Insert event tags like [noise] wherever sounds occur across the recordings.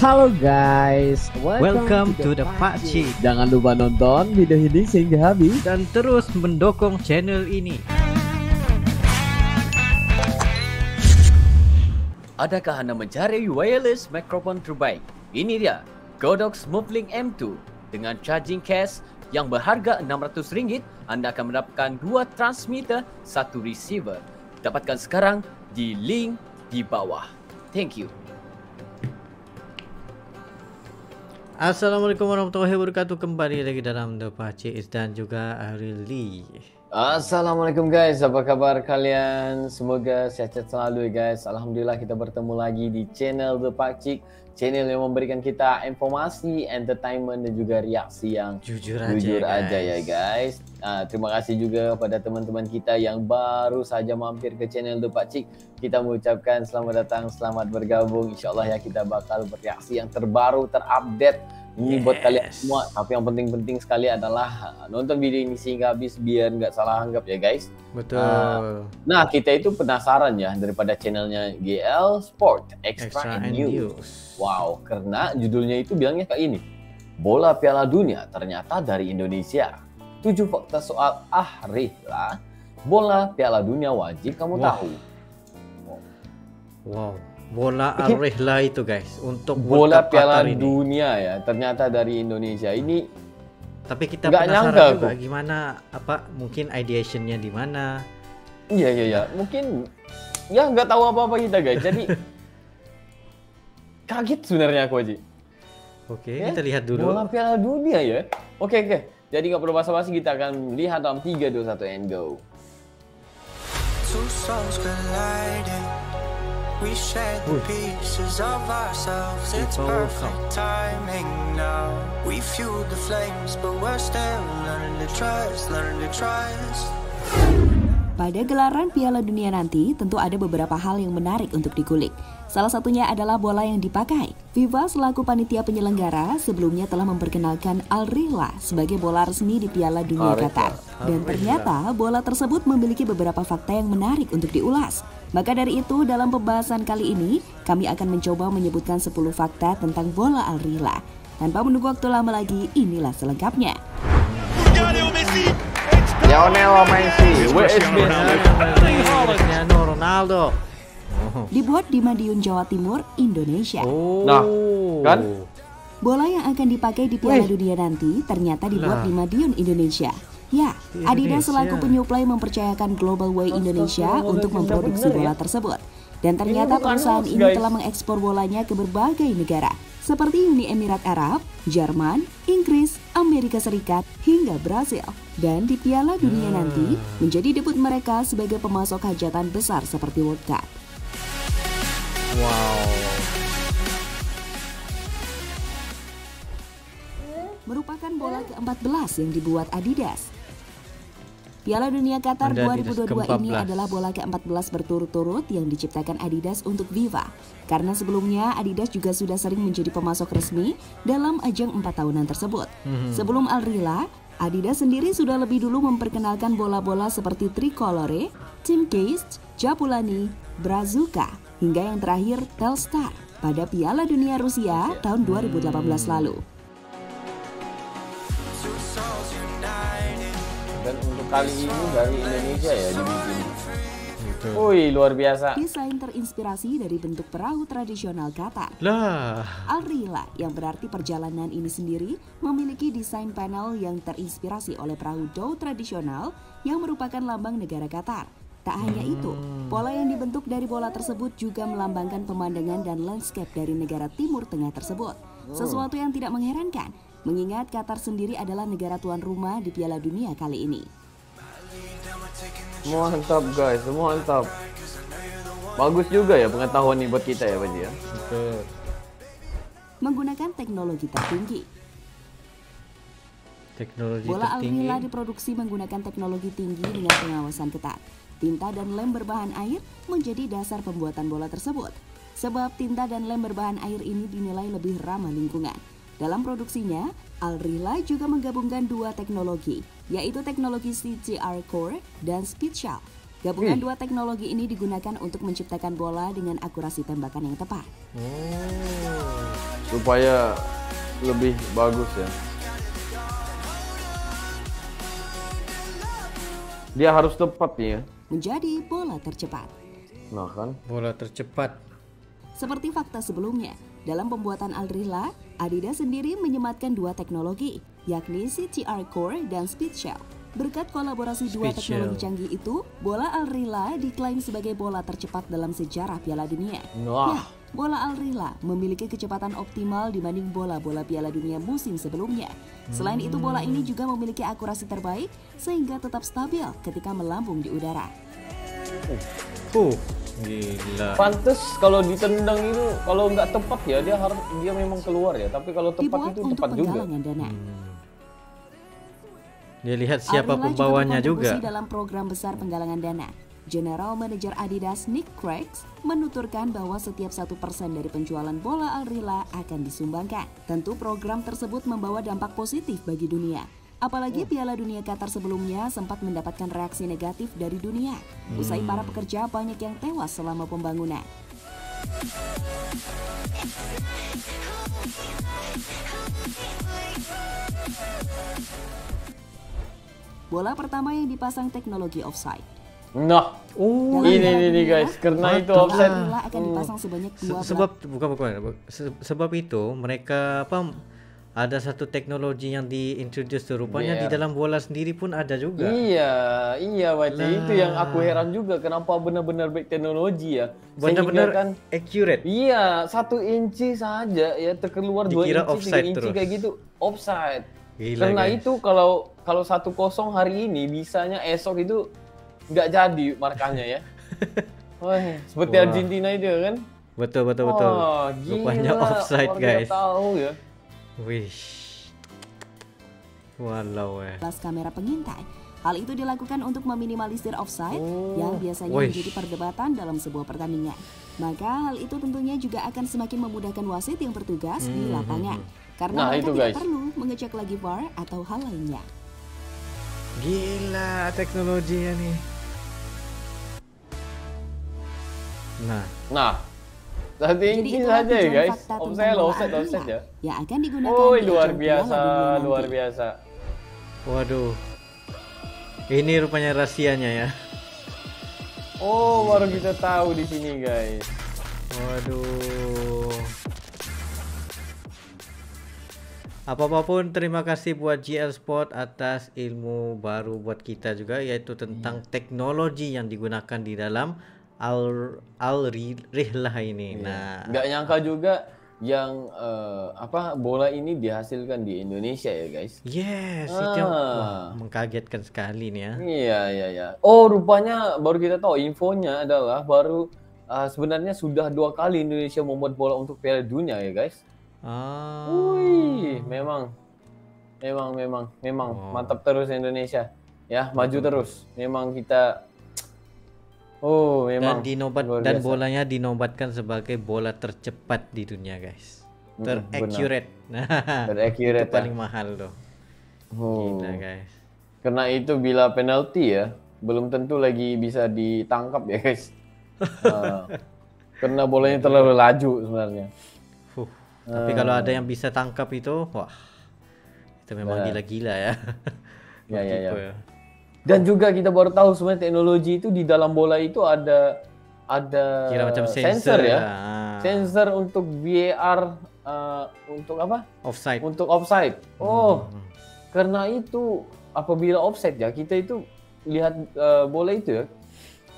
Halo guys, Welcome to the Pak Cik. Jangan lupa nonton video ini sehingga habis. dan terus mendukung channel ini. Adakah Anda mencari wireless microphone terbaik? Ini dia, Godox Movelink M2 dengan charging case yang berharga RM600, anda akan mendapatkan dua transmitter, satu receiver. Dapatkan sekarang di link di bawah. Thank you. Assalamualaikum warahmatullahi wabarakatuh. Kembali lagi dalam The Pakcik dan juga Ariel Lee. Assalamualaikum guys, apa kabar kalian? Semoga sehat selalu guys. Alhamdulillah kita bertemu lagi di channel The Pakcik, channel yang memberikan kita informasi, entertainment dan juga reaksi yang Jujur aja, jujur guys. aja ya guys. Ah, terima kasih juga pada teman-teman kita yang baru saja mampir ke channel The Pakcik. Kita mengucapkan selamat datang, selamat bergabung. Insyaallah ya kita bakal bereaksi yang terbaru, terupdate. Ini buat kalian Yes. semua. Tapi yang penting-penting sekali adalah ah, nonton video ini sehingga habis biar nggak salah anggap ya guys. Betul. Ah, Nah, kita itu penasaran ya daripada channelnya GL Sport Extra, Extra and News. news. Wow, karena judulnya itu bilangnya kayak ini. Bola Piala Dunia ternyata dari Indonesia. Tujuh fakta soal Ahri lah. Bola Piala Dunia wajib kamu Wah. tahu. Wow. Bola Al-Rihla itu guys untuk Bola Piala Qatar ini. Dunia ya, ternyata dari Indonesia. Ini Tapi kita Nggak penasaran nyangka juga aku. gimana apa mungkin ideationnya di mana. iya iya iya, mungkin ya nggak tahu apa-apa kita guys. Jadi [laughs] kaget sebenarnya aku aja. Oke, Ya, kita lihat dulu. Bola Piala Dunia ya. Oke oke. Jadi nggak perlu basa-basi kita akan lihat dalam 3 2 1 and go. Two souls colliding. We shared the pieces of ourselves. It's perfect timing now. We fueled the flames, but we're still learning to trust, learning to trust. Pada gelaran Piala Dunia nanti, tentu ada beberapa hal yang menarik untuk dikulik. Salah satunya adalah bola yang dipakai. FIFA selaku panitia penyelenggara sebelumnya telah memperkenalkan Al Rihla sebagai bola resmi di Piala Dunia. Qatar. Dan ternyata bola tersebut memiliki beberapa fakta yang menarik untuk diulas. Maka dari itu, dalam pembahasan kali ini, kami akan mencoba menyebutkan 10 fakta tentang bola Al Rihla. Tanpa menunggu waktu lama lagi, inilah selengkapnya. Lionel Messi, WSB. Cristiano Ronaldo. [laughs] Dibuat di Madiun, Jawa Timur, Indonesia. Oh. Nah, kan? Bola yang akan dipakai di Piala Wih. Dunia nanti ternyata dibuat Lah. di Madiun, Indonesia. Ya, Di Adidas selaku penyuplai mempercayakan Global Way Indonesia untuk memproduksi bener ya? bola tersebut. Dan ternyata perusahaan ini guys. telah mengekspor bolanya ke berbagai negara, seperti Uni Emirat Arab, Jerman, Inggris, Amerika Serikat, hingga Brasil. Dan di Piala Dunia Hmm. nanti menjadi debut mereka sebagai pemasok hajatan besar seperti World Cup. Wow. merupakan bola ke-14 yang dibuat Adidas. Piala Dunia Qatar Ada Adidas 2022 ini ke-14. adalah bola ke-14 berturut-turut yang diciptakan Adidas untuk Viva. Karena sebelumnya Adidas juga sudah sering menjadi pemasok resmi dalam ajang 4 tahunan tersebut. Sebelum Al Rihla, Adidas sendiri sudah lebih dulu memperkenalkan bola-bola seperti Tricolore, Team Case, Japulani, Brazuka, hingga yang terakhir Telstar pada Piala Dunia Rusia tahun 2018 lalu. Two souls united. Dan untuk kali ini dari Indonesia ya dibikin. Wih, luar biasa. Desain terinspirasi dari bentuk perahu tradisional Qatar. Lah. Al Rihla yang berarti perjalanan ini sendiri memiliki desain panel yang terinspirasi oleh perahu dhow tradisional yang merupakan lambang negara Qatar. Tak hanya itu, pola yang dibentuk dari bola tersebut juga melambangkan pemandangan dan landscape dari negara Timur Tengah tersebut. Sesuatu yang tidak mengherankan, mengingat Qatar sendiri adalah negara tuan rumah di Piala Dunia kali ini. Mantap guys, mantap. Bagus juga ya pengetahuan nih buat kita ya, Pak Ji, ya. Betul. Menggunakan teknologi tertinggi, Teknologi Bola Al tertinggi. Rihla diproduksi menggunakan teknologi tinggi dengan pengawasan ketat. Tinta dan lem berbahan air menjadi dasar pembuatan bola tersebut. Sebab tinta dan lem berbahan air ini dinilai lebih ramah lingkungan. Dalam produksinya, Al Rihla juga menggabungkan dua teknologi, yaitu teknologi CCR Core dan Speedshell. Gabungan Wih. dua teknologi ini digunakan untuk menciptakan bola dengan akurasi tembakan yang tepat. Oh. supaya lebih bagus ya. Dia harus tepat ya. Menjadi bola tercepat. Nah kan. Bola tercepat. Seperti fakta sebelumnya, dalam pembuatan Alrila, Adidas sendiri menyematkan dua teknologi, yakni CTR Core dan Speed Shell. Berkat kolaborasi dua Speed teknologi Shell. canggih itu, bola Alrila diklaim sebagai bola tercepat dalam sejarah Piala Dunia. Wah. Ya, bola Alrila memiliki kecepatan optimal dibanding bola-bola Piala Dunia musim sebelumnya. Selain itu, bola ini juga memiliki akurasi terbaik sehingga tetap stabil ketika melambung di udara. Uh, gila. Pantes kalau ditendang itu kalau nggak tepat ya dia harus dia memang keluar ya. Tapi kalau tepat Dibuat itu tepat juga. dana. Dia lihat siapa Arila pembawanya berkontribusi juga. dalam program besar penggalangan dana. General Manager Adidas Nick Craigs menuturkan bahwa setiap satu persen dari penjualan bola Alrila akan disumbangkan. Tentu program tersebut membawa dampak positif bagi dunia. Apalagi Piala Dunia Qatar sebelumnya sempat mendapatkan reaksi negatif dari dunia. Usai para pekerja banyak yang tewas selama pembangunan. Bola pertama yang dipasang teknologi offside. Nah, Oh, ini nih Dunia, guys, karena itu. Bola akan dipasang sebanyak Se- 12 sebab bukan bukan Se- sebab itu mereka apa ada satu teknologi yang diintroduce rupanya di Biar- dalam bola sendiri pun ada juga. Iya, iya Wati. Lah. Itu yang aku heran juga kenapa benar-benar baik teknologi ya. Benar-benar kan accurate. Iya, satu inci saja ya terkeluar dua Dikira inci, tiga inci terus. kayak gitu, offside. Gila, Karena guys. itu kalau kalau satu kosong hari ini bisanya esok itu nggak jadi markanya ya. [laughs] Wah, seperti Wah. Argentina itu kan. Betul betul betul. Wah, Rupanya offside guys. tahu ya. Wish. Walau eh. kamera pengintai. Hal itu dilakukan untuk meminimalisir offside Oh. yang biasanya Wih. menjadi perdebatan dalam sebuah pertandingan. Maka hal itu tentunya juga akan semakin memudahkan wasit yang bertugas di Hmm, lapangan. Karena Nah, mereka itu, tidak guys. perlu mengecek lagi VAR atau hal lainnya. Gila teknologinya nih. Nah, Nah, satu Jadi inci itulah saja ya guys. offside, Alrila offside ya. yang akan digunakan Oh, di luar biasa, luar biasa. waduh. Ini rupanya rahasianya ya. Oh, baru kita tahu di sini guys. Waduh. Apa-apapun terima kasih buat GL Sport atas ilmu baru buat kita juga yaitu tentang teknologi yang digunakan di dalam Al Al Rihlah ini. Nah, Nggak nyangka juga yang eh, apa bola ini dihasilkan di Indonesia ya guys. yes, itu Ah. wah, mengkagetkan sekali nih ya. Iya iya iya. Oh rupanya baru kita tahu infonya adalah baru ah, sebenarnya sudah dua kali Indonesia membuat bola untuk Piala Dunia ya guys. Ah. Wih, memang, memang, memang, memang Wow. mantap terus Indonesia. Ya, maju terus. Memang kita, oh, memang. dan dinobat luar dan bolanya dinobatkan sebagai bola tercepat di dunia, guys. Teraccurate. Nah, [laughs] Teraccurate, itu paling mahal tuh. Oh. Gila, guys. Karena itu bila penalti ya, belum tentu lagi bisa ditangkap ya guys. [laughs] Ah, karena bolanya terlalu laju sebenarnya. Huh. Tapi kalau ada yang bisa tangkap itu, wah. Itu memang Nah. gila-gila ya. Ya, ya, ya. Dan juga kita baru tahu sebenarnya teknologi itu di dalam bola itu ada ada Kira macam sensor, sensor ya. Ah. Sensor untuk VAR uh, untuk apa? Offside. Untuk offside. Oh, Hmm. karena itu apabila offside ya kita itu lihat uh, bola itu ya.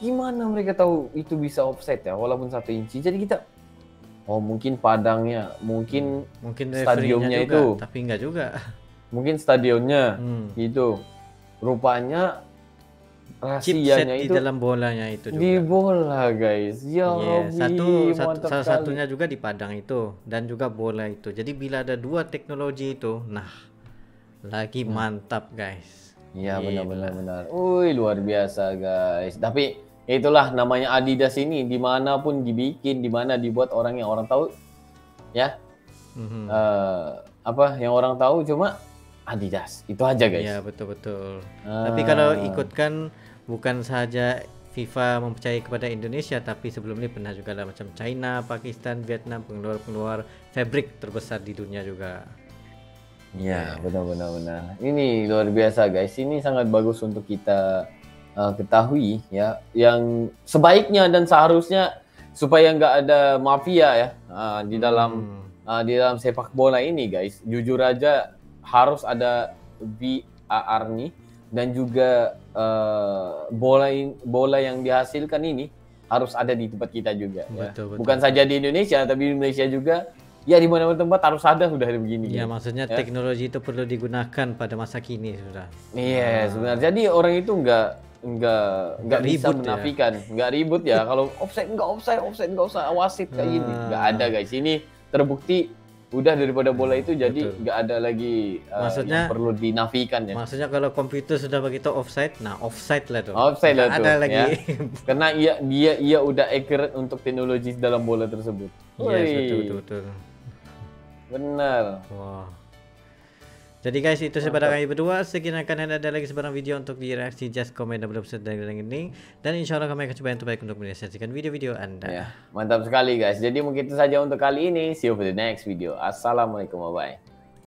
Gimana mereka tahu itu bisa offside ya walaupun satu inci. Jadi kita oh mungkin padangnya, mungkin Mungkin stadionnya juga, itu. tapi enggak juga. mungkin stadionnya Hmm. gitu. Rupanya Chipset rahasianya di itu dalam bolanya itu juga. di bola guys. Ya Rabbi, satu, satu salah sekali. satunya juga di padang itu dan juga bola itu. Jadi bila ada dua teknologi itu, nah lagi mantap guys. Iya Gila. benar-benar benar. Wih luar biasa guys. Tapi itulah namanya Adidas ini di mana pun dibikin, di mana dibuat orang yang orang tahu, ya Mhm. eh, apa yang orang tahu cuma Adidas itu aja guys. Iya betul betul. Ah. Tapi kalau ikutkan bukan saja FIFA mempercayai kepada Indonesia tapi sebelum ini pernah juga ada macam China, Pakistan, Vietnam pengeluar-pengeluar fabric terbesar di dunia juga. Ya, benar benar benar. Ini luar biasa guys. Ini sangat bagus untuk kita uh, ketahui ya yang sebaiknya dan seharusnya supaya nggak ada mafia ya uh, di dalam Hmm. uh, di dalam sepak bola ini guys. Jujur aja harus ada VAR nih dan juga uh, bola in- bola yang dihasilkan ini harus ada di tempat kita juga ya. Betul, betul. Bukan saja di Indonesia tapi di Malaysia juga ya di mana-mana tempat harus ada sudah begini. Ya, maksudnya Ya. teknologi itu perlu digunakan pada masa kini sudah. Iya sebenarnya. Jadi orang itu nggak nggak nggak Nggak bisa ribut ya. menafikan, nggak ribut ya. Kalau offside nggak offside, offside nggak usah wasit kayak gini, Ah. nggak ada guys. Ini terbukti udah daripada bola itu jadi nggak ada lagi uh, Maksudnya- yang perlu dinafikan ya. Maksudnya kalau komputer sudah begitu offside, nah offside lah tuh. Offside lah tuh, Ada lagi. ya. [laughs] Karena ia dia ia udah accurate untuk teknologi dalam bola tersebut. Yes, betul betul betul. Benar. Wah. Jadi guys itu sebarang kami berdua Sekian akan ada lagi sebarang video untuk di reaksi Just comment dan belum dari ini Dan insya Allah kami akan coba yang terbaik untuk merealisasikan video-video anda Ya, mantap sekali guys. Jadi mungkin itu saja untuk kali ini. See you for the next video. Assalamualaikum warahmatullahi wabarakatuh.